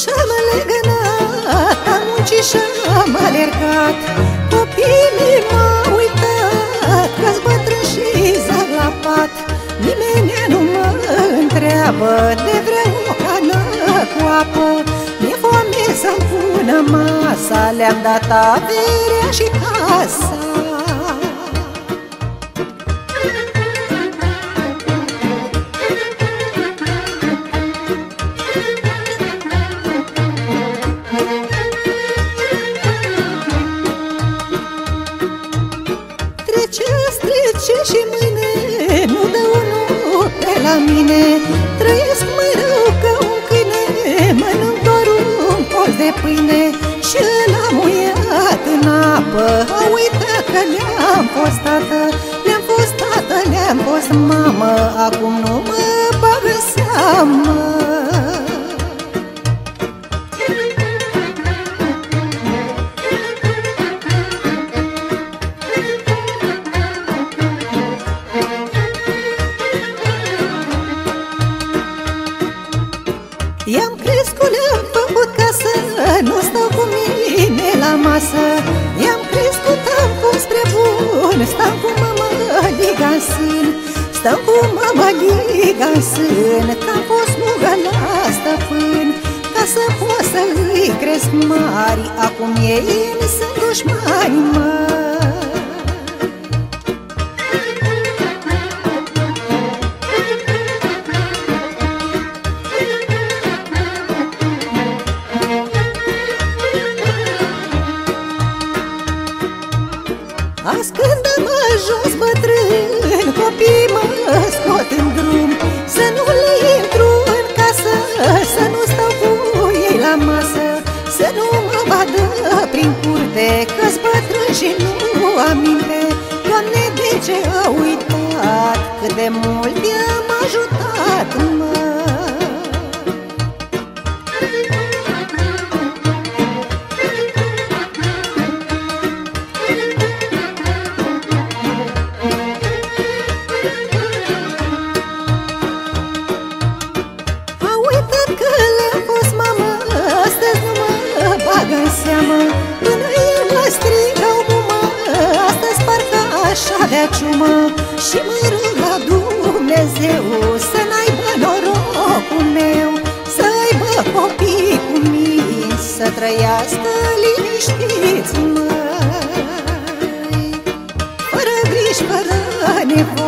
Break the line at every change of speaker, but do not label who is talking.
și-am legănat Am muncit și-am alergat Copiii mei m-au uitat Că-s bătrân și zav la pat Nimeni nu mă întreabă De vreau cană cu apă. Mi-e foame să-mi pună masa Le-am dat averea și casa. La mine. Trăiesc mai rău ca un câine Mănânc doar un post de pâine Și l-am muiat în apă. A uitat că le-am fost tată Le-am fost tată, le-am fost mamă. Acum nu mă bagă seamă I-am crescut, le-am făcut casă Nu stau cu mine la masă. I-am crescut, am fost spre bun Stau cu mama liga în sân. Stau cu mama liga în sân Că-am fost lugă la stăpân. Ca să pot să îi cresc mari Acum ei sunt dușmani mari Azi când am ajuns bătrân Copiii mă scot în drum. Să nu le intru în casă Să nu stau cu ei la masă Să nu mă vadă prin curte Că-s bătrân și nu am minte Doamne, de ce au uitat Cât de mult bagă-n seamă. Până eu mă strigau mumă Astăzi parcă așa de ciumă. Și mă râd la Dumnezeu Să n-aibă norocul meu Să aibă copii cu mine Să trăiască liniștiți măi. Fără griji, fără nevoie